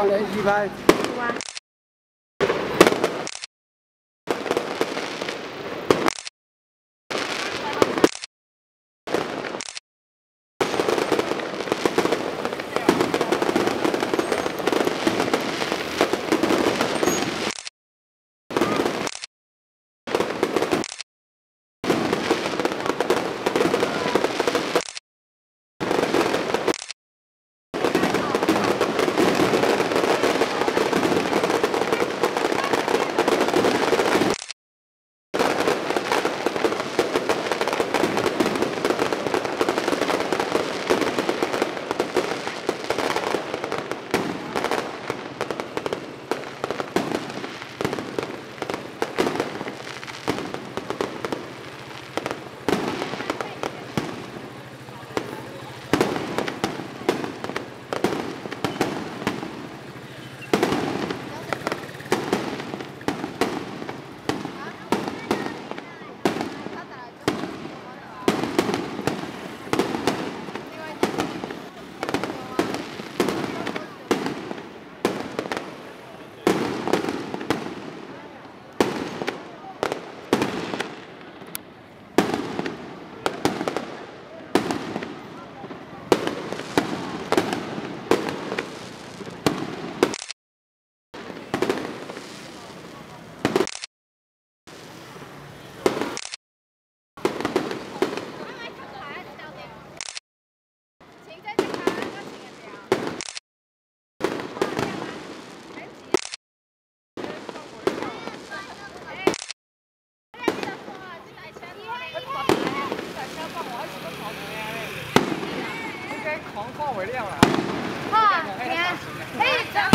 上连续拍。狂放回亮了。好，停。哎，张。